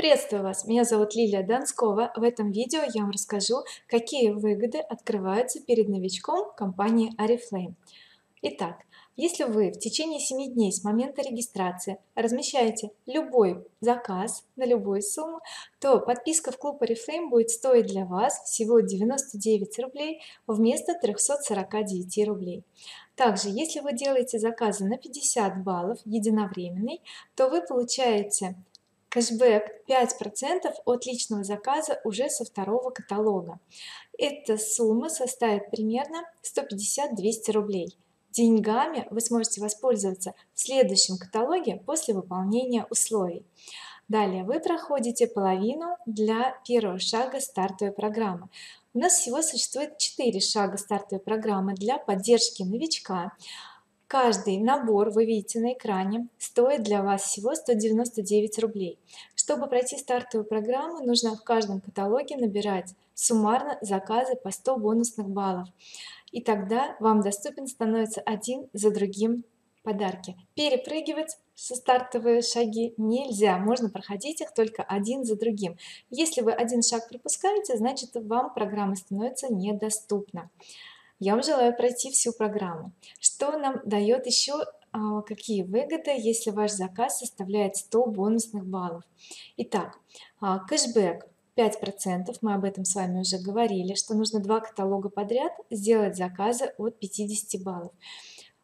Приветствую вас! Меня зовут Лилия Донскова. В этом видео я вам расскажу, какие выгоды открываются перед новичком компании Oriflame. Итак, если вы в течение 7 дней с момента регистрации размещаете любой заказ на любую сумму, то подписка в клуб Oriflame будет стоить для вас всего 99 рублей вместо 349 рублей. Также, если вы делаете заказы на 50 баллов единовременный, то вы получаете кэшбэк 5% от личного заказа уже со второго каталога. Эта сумма составит примерно 150-200 рублей. Деньгами вы сможете воспользоваться в следующем каталоге после выполнения условий. Далее вы проходите половину для первого шага стартовой программы. У нас всего существует 4 шага стартовой программы для поддержки новичка каждый набор вы видите на экране стоит для вас всего 199 рублей. Чтобы пройти стартовую программу нужно в каждом каталоге набирать суммарно заказы по 100 бонусных баллов. И тогда вам доступен становится один за другим подарки. Перепрыгивать со стартовые шаги нельзя можно проходить их только один за другим. Если вы один шаг пропускаете значит вам программа становится недоступна я вам желаю пройти всю программу. Что нам дает еще а, какие выгоды если ваш заказ составляет 100 бонусных баллов? Итак а, кэшбэк 5% мы об этом с вами уже говорили что нужно два каталога подряд сделать заказы от 50 баллов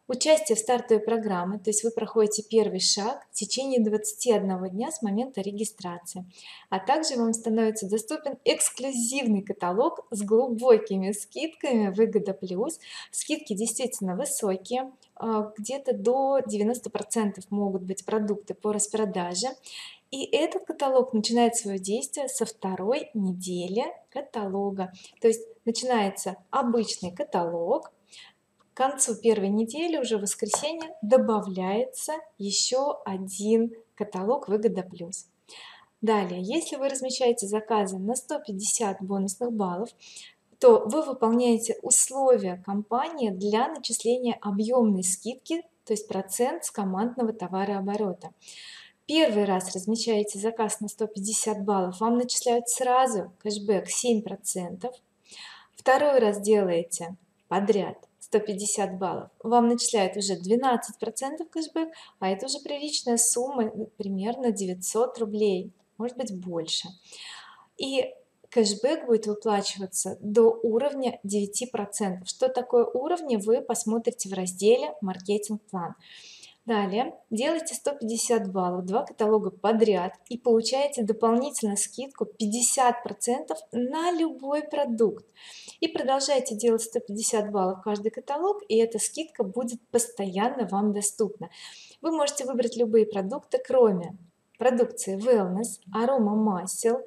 участие в стартовой программе то есть вы проходите первый шаг в течение 21 дня с момента регистрации. А также вам становится доступен эксклюзивный каталог с глубокими скидками выгода плюс скидки действительно высокие а, где-то до 90 процентов могут быть продукты по распродаже. И этот каталог начинает свое действие со второй недели каталога. То есть начинается обычный каталог к концу первой недели уже в воскресенье добавляется еще один каталог выгода плюс далее если вы размещаете заказы на 150 бонусных баллов то вы выполняете условия компании для начисления объемной скидки то есть процент с командного товарооборота. Первый раз размещаете заказ на 150 баллов вам начисляют сразу кэшбэк 7 процентов. Второй раз делаете подряд 150 баллов. Вам начисляют уже 12 процентов кэшбэк а это уже приличная сумма примерно 900 рублей может быть больше. И кэшбэк будет выплачиваться до уровня 9 процентов. Что такое уровни вы посмотрите в разделе маркетинг план далее. Делайте 150 баллов два каталога подряд и получаете дополнительно скидку 50 процентов на любой продукт. И продолжайте делать 150 баллов каждый каталог и эта скидка будет постоянно вам доступна. Вы можете выбрать любые продукты кроме продукции wellness арома масел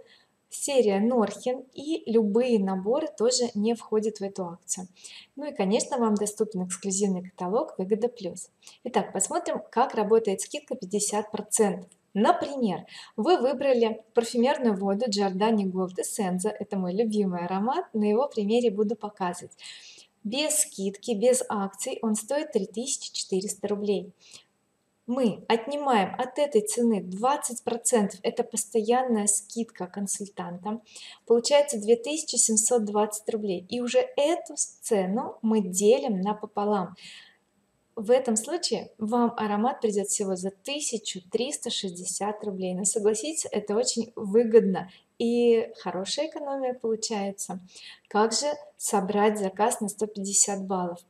серия Норхен и любые наборы тоже не входят в эту акцию. Ну и конечно вам доступен эксклюзивный каталог выгода плюс итак посмотрим как работает скидка 50 процентов. Например вы выбрали парфюмерную воду Giordani Gold Essenza. Это мой любимый аромат на его примере буду показывать. Без скидки без акций он стоит 3400 рублей мы отнимаем от этой цены 20 процентов. Это постоянная скидка консультантам. Получается 2720 рублей. И уже эту цену мы делим на пополам в этом случае вам аромат придет всего за 1360 рублей. Но согласитесь это очень выгодно. И хорошая экономия получается. Как же собрать заказ на 150 баллов?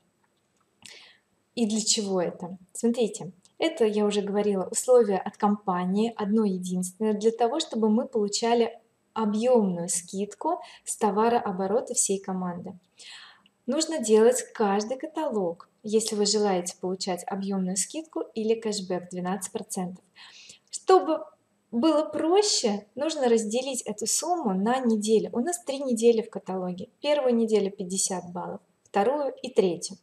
И для чего это? Смотрите это я уже говорила условия от компании одно единственное для того чтобы мы получали объемную скидку с товарооборота всей команды. Нужно делать каждый каталог если вы желаете получать объемную скидку или кэшбэк 12 процентов. Чтобы было проще нужно разделить эту сумму на неделю у нас три недели в каталоге. Первую неделю 50 баллов вторую и третью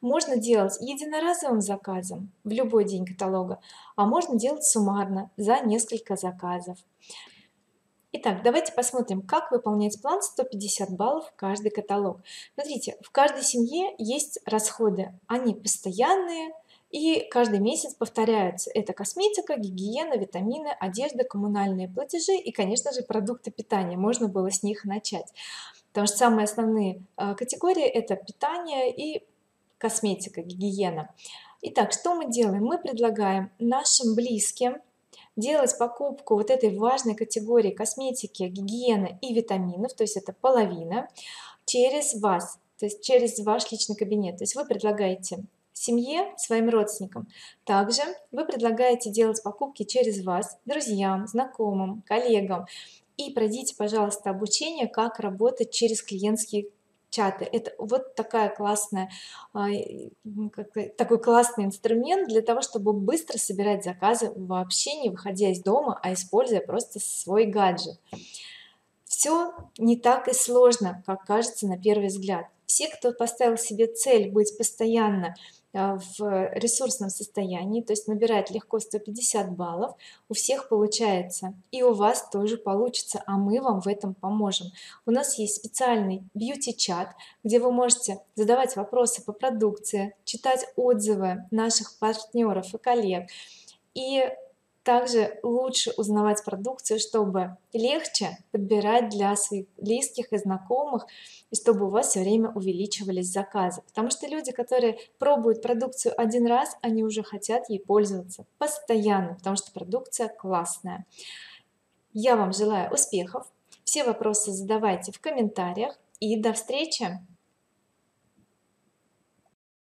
можно делать единоразовым заказом в любой день каталога а можно делать суммарно за несколько заказов Итак, давайте посмотрим, как выполнять план 150 баллов каждый каталог. Смотрите, в каждой семье есть расходы, они постоянные и каждый месяц повторяются это косметика гигиена витамины одежда коммунальные платежи и конечно же продукты питания. Можно было с них начать. Потому что самые основные э, категории это питание и косметика гигиена. Итак, что мы делаем? Мы предлагаем нашим близким делать покупку вот этой важной категории косметики гигиены и витаминов то есть это половина через вас то есть через ваш личный кабинет. То есть вы предлагаете семье своим родственникам. Также вы предлагаете делать покупки через вас друзьям знакомым коллегам. И пройдите пожалуйста обучение как работать через клиентские чаты. Это вот такая классная а, такой классный инструмент для того чтобы быстро собирать заказы вообще не выходя из дома а используя просто свой гаджет все не так и сложно как кажется на первый взгляд. Все кто поставил себе цель быть постоянно а, в ресурсном состоянии то есть набирать легко 150 баллов у всех получается и у вас тоже получится а мы вам в этом поможем. У нас есть специальный бьюти чат где вы можете задавать вопросы по продукции читать отзывы наших партнеров и коллег. И также лучше узнавать продукцию чтобы легче подбирать для своих близких и знакомых и чтобы у вас все время увеличивались заказы. Потому что люди которые пробуют продукцию один раз они уже хотят ей пользоваться постоянно потому что продукция классная. Я вам желаю успехов. Все вопросы задавайте в комментариях. И до встречи